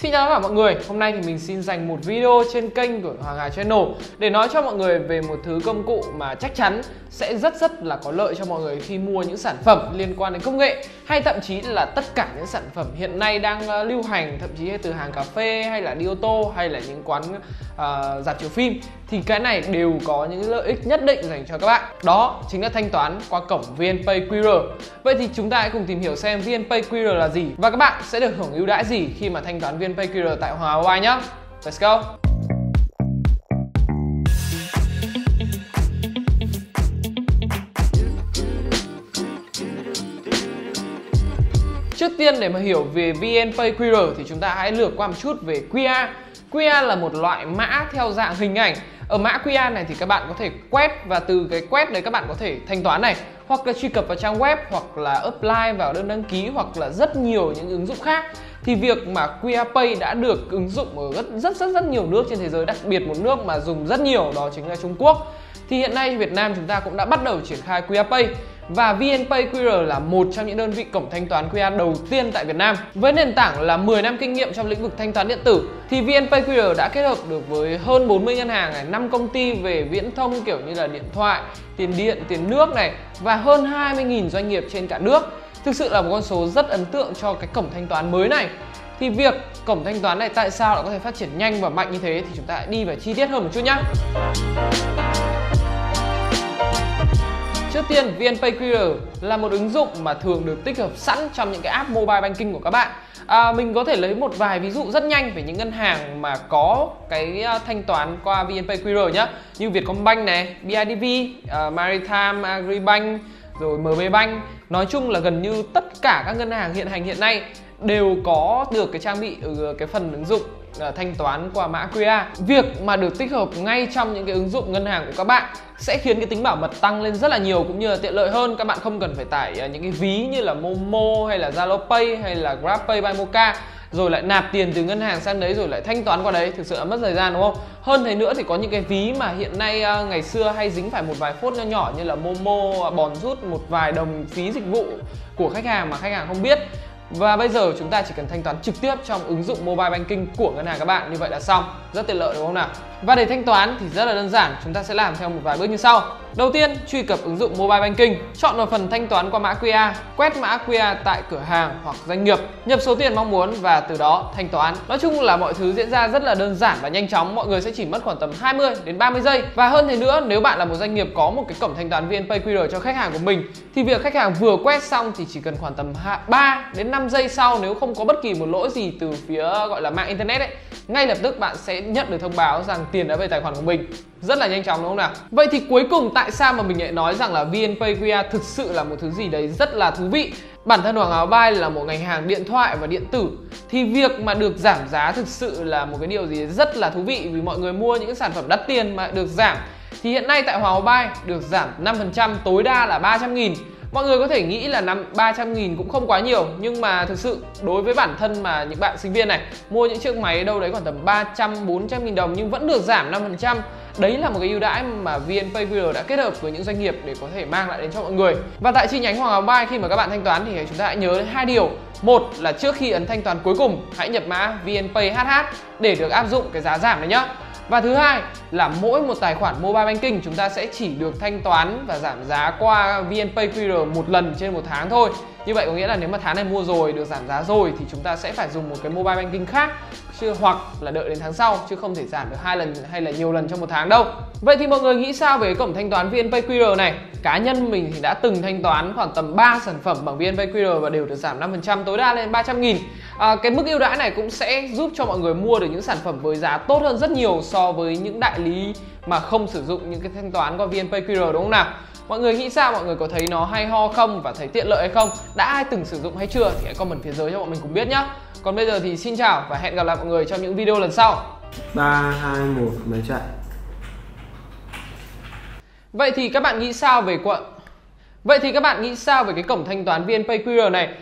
Xin chào tất cả mọi người, hôm nay thì mình xin dành một video trên kênh của Hoàng Hà Channel để nói cho mọi người về một thứ công cụ mà chắc chắn sẽ rất rất là có lợi cho mọi người khi mua những sản phẩm liên quan đến công nghệ hay thậm chí là tất cả những sản phẩm hiện nay đang ờ, lưu hành thậm chí từ hàng cà phê hay là đi ô tô hay là những quán ờ, uh, dạp chiếu phim. Thì cái này đều có những lợi ích nhất định dành cho các bạn. Đó chính là thanh toán qua cổng VNPay QR vậy thì chúng ta hãy cùng tìm hiểu xem VNPay QR là gì và các bạn sẽ được hưởng ưu đãi gì khi mà thanh toán VNPay QR tại Hòa Mobile nhé Let's go Trước tiên để mà hiểu về VNPay QR thì chúng ta hãy lược qua một chút về QR. QR là một loại mã theo dạng hình ảnh. Ở mã QR này thì các bạn có thể quét và từ cái quét đấy các bạn có thể thanh toán này. Hoặc là truy cập vào trang web, hoặc là apply vào đơn đăng ký, hoặc là rất nhiều những ứng dụng khác. Thì việc mà QR Pay đã được ứng dụng ở rất rất rất rất nhiều nước trên thế giới, đặc biệt một nước mà dùng rất nhiều đó chính là Trung Quốc. Thì hiện nay Việt Nam chúng ta cũng đã bắt đầu triển khai QR Pay và VNPay QR là một trong những đơn vị cổng thanh toán QR đầu tiên tại Việt Nam. Với nền tảng là 10 năm kinh nghiệm trong lĩnh vực thanh toán điện tử thì VNPay QR đã kết hợp được với hơn 40 ngân hàng này, 5 công ty về viễn thông kiểu như là điện thoại, tiền điện, tiền nước này và hơn 20.000 doanh nghiệp trên cả nước. Thực sự là một con số rất ấn tượng cho cái cổng thanh toán mới này. Thì việc cổng thanh toán này tại sao lại có thể phát triển nhanh và mạnh như thế thì chúng ta hãy đi vào chi tiết hơn một chút nhé. Trước tiên, VNPay QR là một ứng dụng mà thường được tích hợp sẵn trong những cái app mobile banking của các bạn. À, mình có thể lấy một vài ví dụ rất nhanh về những ngân hàng mà có cái à, thanh toán qua VNPay QR nhé, như Vietcombank này, BIDV, uh, à, Maritime, Agribank, rồi MB Bank. Nói chung là gần như tất cả các ngân hàng hiện hành hiện nay đều có được cái trang bị ừ, cái phần ứng dụng Ờ, thanh toán qua mã QR. Việc mà được tích hợp ngay trong những cái ứng dụng ngân hàng của các bạn sẽ khiến cái tính bảo mật tăng lên rất là nhiều cũng như là tiện lợi hơn. Các bạn không cần phải tải uh, những cái ví như là Momo hay là Zalo Pay hay là GrabPay by Moca rồi lại nạp tiền từ ngân hàng sang đấy rồi lại thanh toán qua đấy thực sự là mất thời gian đúng không hơn thế nữa thì có những cái ví mà hiện nay ờ, ngày xưa hay dính phải một vài phút nho nhỏ như là momo bòn rút một vài đồng phí dịch vụ của khách hàng mà khách hàng không biết và bây giờ chúng ta chỉ cần thanh toán trực tiếp trong ứng dụng mobile banking của ngân hàng các bạn. Như vậy là xong. Rất tiện lợi, đúng không nào? Và để thanh toán thì rất là đơn giản. Chúng ta sẽ làm theo một vài bước như sau đầu tiên, truy cập ứng dụng mobile banking, chọn vào phần thanh toán qua mã QR quét mã QR tại cửa hàng hoặc doanh nghiệp, nhập số tiền mong muốn và từ đó thanh toán. Nói chung là mọi thứ diễn ra rất là đơn giản và nhanh chóng, mọi người sẽ chỉ mất khoảng tầm 20 đến 30 giây. Và hơn thế nữa, nếu bạn là một doanh nghiệp có một cái cổng thanh toán VNPay QR cho khách hàng của mình, thì việc khách hàng vừa quét xong thì chỉ cần khoảng tầm 3 đến 5 giây sau nếu không có bất kỳ một lỗi gì từ phía, gọi là mạng internet ấy, ngay lập tức bạn sẽ nhận được thông báo rằng tiền đã về tài khoản của mình rất là nhanh chóng đúng không nào? Vậy thì cuối cùng tại sao mà mình lại nói rằng là VNPay QR thực sự là một thứ gì đấy rất là thú vị? Bản thân Hoàng Áo Bay là một ngành hàng điện thoại và điện tử, thì việc mà được giảm giá thực sự là một cái điều gì rất là thú vị vì mọi người mua những sản phẩm đắt tiền mà được giảm thì hiện nay tại Hòa Áo Bay được giảm 5% tối đa là 300 nghìn. Mọi người có thể nghĩ là năm 300 nghìn cũng không quá nhiều Nhưng mà thực sự đối với bản thân mà những bạn sinh viên này Mua những chiếc máy đâu đấy khoảng tầm 300, 400 nghìn đồng Nhưng vẫn được giảm 5% Đấy là một cái ưu đãi mà VNPay đã kết hợp với những doanh nghiệp để có thể mang lại đến cho mọi người. Và tại chi nhánh Hoàng Hà Bay khi mà các bạn thanh toán thì chúng ta hãy nhớ hai điều. Một là trước khi ấn thanh toán cuối cùng hãy nhập mã VNPayHH để được áp dụng cái giá giảm này nhé và thứ hai là mỗi một tài khoản mobile banking chúng ta sẽ chỉ được thanh toán và giảm giá qua VNPay QR một lần trên một tháng thôi. Như vậy có nghĩa là nếu mà tháng này mua rồi, được giảm giá rồi thì chúng ta sẽ phải dùng một cái mobile banking khác, chứ hoặc là đợi đến tháng sau, chứ không thể giảm được hai lần hay là nhiều lần trong một tháng đâu. Vậy thì mọi người nghĩ sao về cổng thanh toán VNPay QR này? Cá nhân mình thì đã từng thanh toán khoảng tầm 3 sản phẩm bằng VNPay QR và đều được giảm 5% tối đa lên 300 nghìn à, Cái mức ưu đãi này cũng sẽ giúp cho mọi người mua được những sản phẩm với giá tốt hơn rất nhiều so với những đại lý mà không sử dụng những cái thanh toán qua VNPay QR đúng không nào? Mọi người nghĩ sao? Mọi người có thấy nó hay ho không và thấy tiện lợi hay không? Đã ai từng sử dụng hay chưa thì hãy comment phía dưới cho bọn mình cùng biết nhé. Còn bây giờ thì xin chào và hẹn gặp lại mọi người trong những video lần sau. 3 2 1 máy chạy. Vậy thì các bạn nghĩ sao về quận Vậy thì các bạn nghĩ sao về cái cổng thanh toán VNPay QR này?